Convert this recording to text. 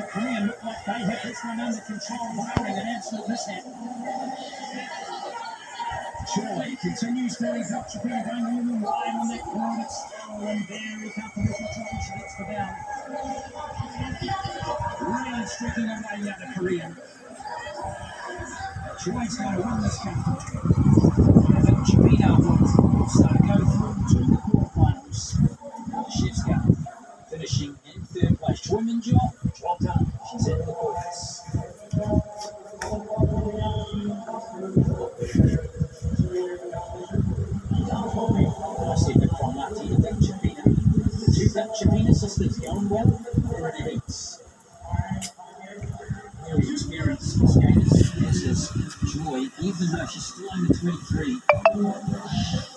the Korean look like they have this one under control, barring an absolute mishap. Choi continues to his up Japan going a little wide on that corner. It's still and very comfortable control. She gets the down. Really streaking away now the Korean. Choi's going to win this company. The from Martina and Chipina. The Dutch Chipina sisters going well in the heats. Very skaters. This is Joy, even though she's still only 23.